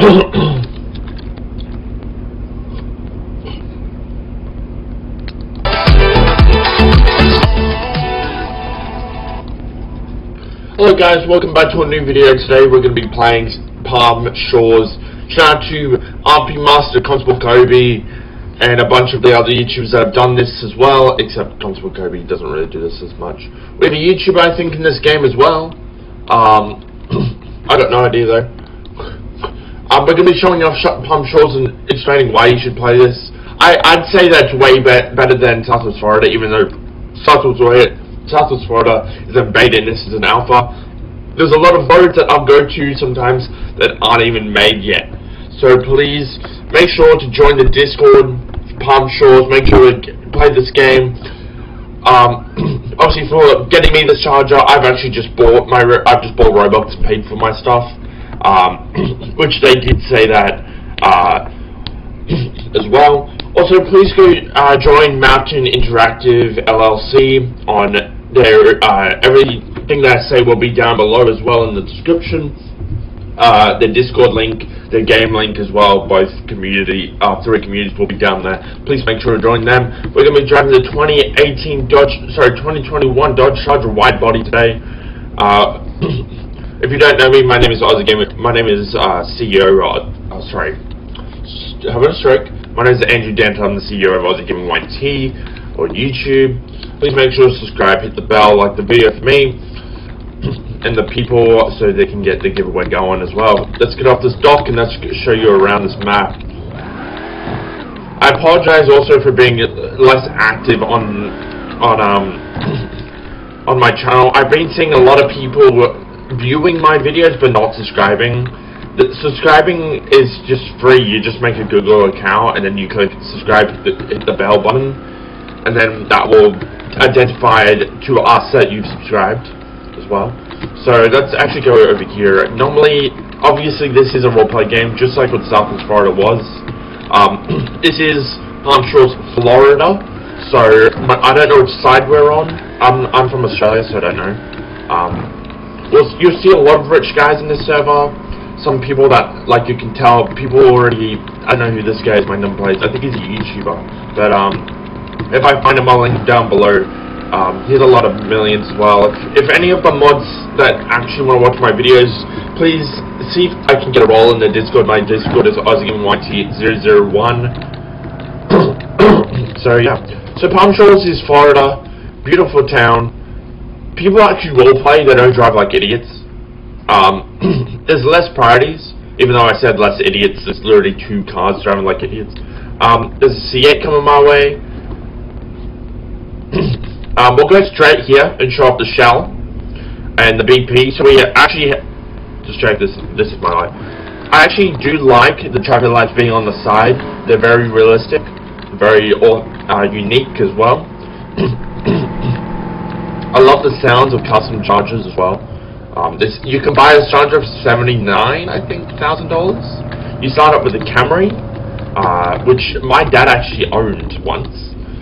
Hello guys, welcome back to a new video. Today we're going to be playing Palm Shores. Shout out to RP Master, Constable Kobe, and a bunch of the other YouTubers that have done this as well, except Constable Kobe doesn't really do this as much. We have a YouTuber I think in this game as well. Um, I got no idea though. Um, we're going to be showing off Palm Shores and explaining why you should play this. I, would say that's way be better than Southwest Florida, even though Southwest Florida Southwest Florida is a beta and this is an alpha. There's a lot of modes that I'll go to sometimes that aren't even made yet. So please make sure to join the Discord, Palm Shores, make sure to play this game. Um, obviously for getting me this charger, I've actually just bought my I've just bought Robux and paid for my stuff, um, which they did say that uh, as well. Also, please go uh, join Mountain Interactive LLC on their uh, everything that I say will be down below as well in the description. Uh, the Discord link, the game link as well, both community, uh, three communities will be down there. Please make sure to join them. We're going to be driving the 2018 Dodge, sorry, 2021 Dodge Charger wide body today. Uh, if you don't know me, my name is Aussie Gamer. My name is uh, CEO. Uh, oh, sorry, having a stroke. My name is Andrew Dent. I'm the CEO of Aussie Gaming YT on YouTube. Please make sure to subscribe, hit the bell, like the video for me and the people so they can get the giveaway going as well. Let's get off this dock and let's show you around this map. I apologize also for being less active on on um on my channel. I've been seeing a lot of people viewing my videos but not subscribing the, subscribing is just free. You just make a Google account and then you click subscribe, the, hit the bell button, and then that will identify to us that you've subscribed as well. So let's actually go over here. Normally, obviously this is a roleplay game, just like what Southwest Florida was. Um, this is Palm Shores, Florida. So I don't know which side we're on. I'm I'm from Australia, so I don't know. Um, you'll, you'll see a lot of rich guys in this server some people that, like you can tell, people already, I know who this guy is, my number plays, I think he's a YouTuber, but um, if I find him, I'll link him down below. Um, he has a lot of millions as well. If, if any of the mods that actually want to watch my videos, please see if I can get a role in the Discord. My Discord is OzzyGameYT001. so yeah, so Palm Shores is Florida, beautiful town. People actually roleplay, they don't drive like idiots. Um, there's less priorities, even though I said less idiots. There's literally two cars driving like idiots. Um, there's a C8 coming my way. um, we'll go straight here and show off the shell and the BP. So we actually just check this. This is my life. I actually do like the traffic lights being on the side. They're very realistic, very uh, unique as well. I love the sounds of custom chargers as well. Um, this you can buy a charger for seventy nine, I think, thousand dollars. You start up with a Camry, uh, which my dad actually owned once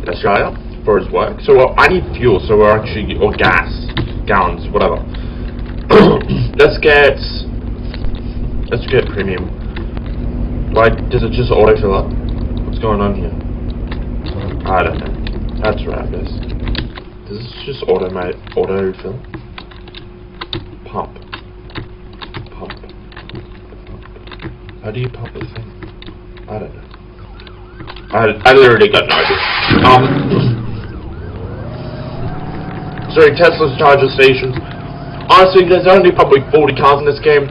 in Australia for his work. So I need fuel, so we're actually or gas, gallons, whatever. let's get let's get premium. Why does it just autofill up? What's going on here? I don't know. That's right, this. This just automate autofill? pump. Pump. How do you pump the thing? I don't know. I, I literally got no idea. Um, sorry, Tesla's charger stations. Honestly, there's only probably 40 cars in this game.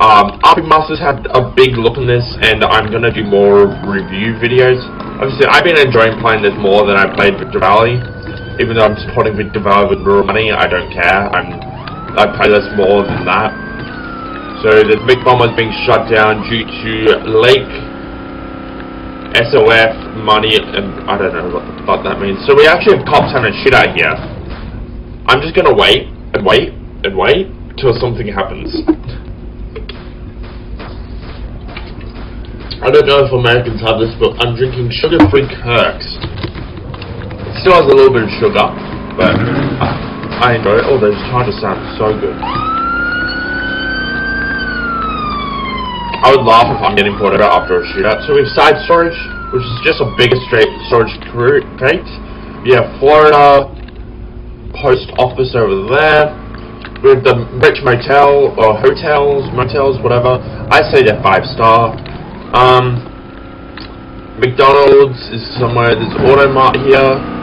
Um, RP Masters had a big look in this, and I'm gonna do more review videos. Obviously, I've been enjoying playing this more than I played Victor Valley. Even though I'm supporting Victor Valley with real money, I don't care. I'm I pay less more than that. So the big bomber is being shut down due to lake SOF money and I don't know what the fuck that means. So we actually have cops having shit out here. I'm just gonna wait and wait and wait till something happens. I don't know if Americans have this, but I'm drinking sugar-free Kirks. It still has a little bit of sugar, but. Uh, I enjoy it. Oh, those chargers sound so good. I would laugh if I'm getting pulled out after a shootout. So we have side storage, which is just a bigger straight storage crate. We have Florida post office over there. We have the rich motel or hotels, motels, whatever. I say they're five star. Um, McDonald's is somewhere. There's Automart here.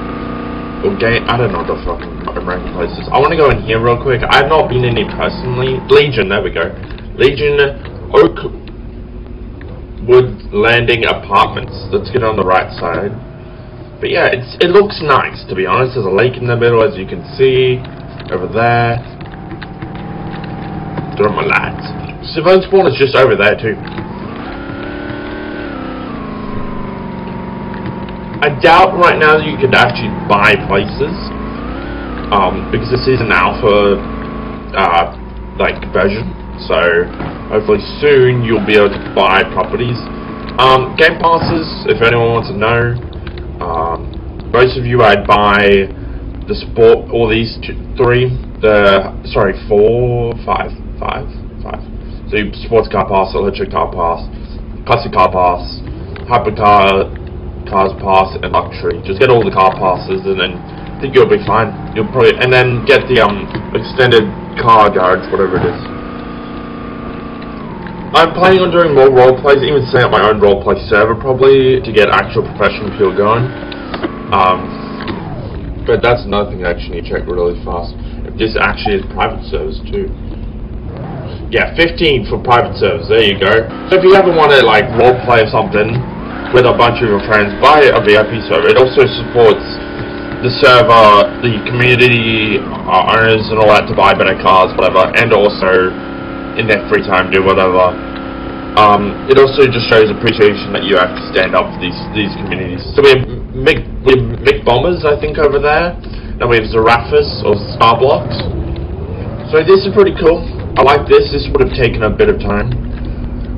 Game. I don't know the fucking American places. I want to go in here real quick. I've not been in here personally. Legion. There we go. Legion Oakwood Landing Apartments. Let's get on the right side. But yeah, it's it looks nice to be honest. There's a lake in the middle, as you can see over there. Throw my lights. Civilian spawn is just over there too. I doubt right now you could actually buy places, um, because this is an alpha, uh, like version. So hopefully soon you'll be able to buy properties. Um, game passes, if anyone wants to know. Um, most of you, I'd buy the sport, all these two, three, the sorry, four, five, five, five. So sports car pass, electric car pass, classic car pass, hypercar cars pass and luxury. Just get all the car passes and then I think you'll be fine. You'll probably and then get the um extended car garage, whatever it is. I'm planning on doing more role plays, even setting up my own role play server probably to get actual professional feel going. Um, but that's another thing I actually need to check really fast. If this actually is private servers too. Yeah, 15 for private servers. There you go. So if you ever want to like role play or something, with a bunch of your friends via a VIP server. It also supports the server, the community uh, owners and all that to buy better cars, whatever, and also in their free time do whatever. Um, it also just shows appreciation that you have to stand up for these these communities. So we have Mick, we have Mick Bombers, I think, over there. Then we have Zarathus or Starblocks. So this is pretty cool. I like this. This would have taken a bit of time.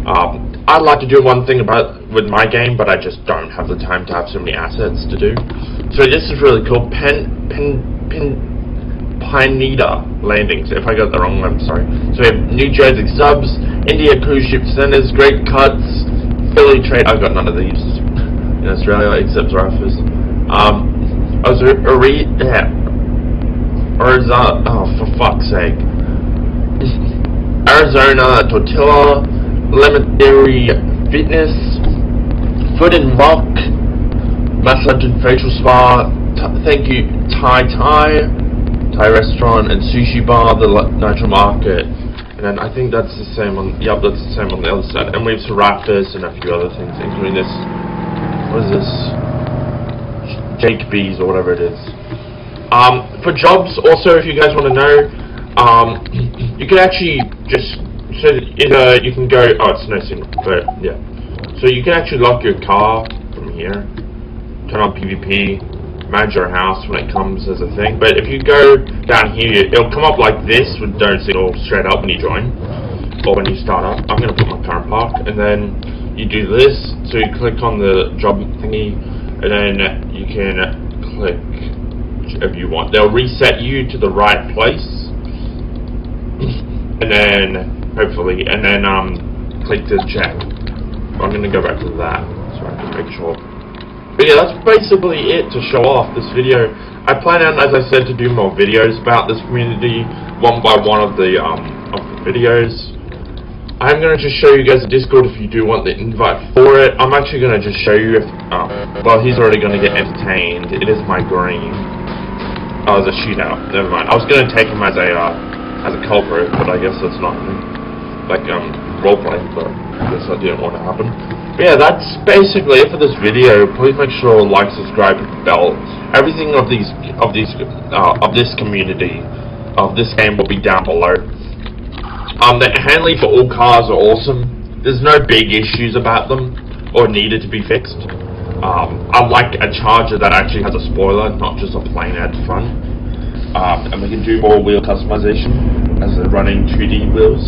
Um, I'd like to do one thing about with my game, but I just don't have the time to have so many assets to do. So this is really cool. Pen Pen Pen Pineda landings. If I got the wrong one, I'm sorry. So we have New Jersey subs, India cruise ship centers, Great Cuts, Philly trade. I've got none of these in Australia except Raffles. Um, I was a re yeah. Arizona. Oh, for fuck's sake. Arizona Tortilla Lemon Theory Fitness, Foot and Rock, Massage and Facial Spa, thank you Thai Thai, Thai Restaurant and Sushi Bar, the Nitro Market. And then I think that's the same on, yep, that's the same on the other side. And we have Serapis and a few other things, including this, what is this? Jake Bees or whatever it is. Um, for jobs, also, if you guys want to know, um, you can actually just so uh, you can go. Oh, it's no single, but yeah. So you can actually lock your car from here. Turn on PvP. Manage your house when it comes as a thing. But if you go down here, it'll come up like this with don't signal straight up when you join or when you start up. I'm gonna put my car park, and then you do this. So you click on the job thingy, and then you can click whichever you want. They'll reset you to the right place, and then hopefully, and then um, click to check. I'm going to go back to that, so I can make sure. But yeah, that's basically it to show off this video. I plan on, as I said, to do more videos about this community, one by one of the um, of the videos. I'm going to just show you guys the Discord if you do want the invite for it. I'm actually going to just show you if, um, well, he's already going to get entertained. It is my green. Oh, it's a shootout. Never mind. I was going to take him as a, uh, as a culprit, but I guess that's not me like um roleplay, but I guess that didn't want to happen. But yeah, that's basically it for this video. Please make sure to like, subscribe, bell. Everything of these of these uh, of this community of this game will be down below. Um, the handling for all cars are awesome. There's no big issues about them or needed to be fixed. Um, I like a charger that actually has a spoiler, not just a plain head front. Um, and we can do more wheel customization as they're running 2D wheels.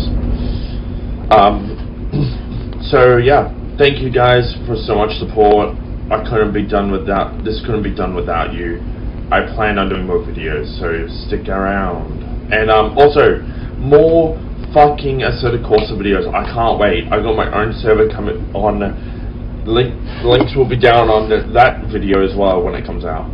Um, so yeah, thank you guys for so much support. I couldn't be done without this. Couldn't be done without you. I plan on doing more videos, so stick around. And um, also, more fucking Assetto Corsa videos. I can't wait. I got my own server coming on. Link, links will be down on the, that video as well when it comes out.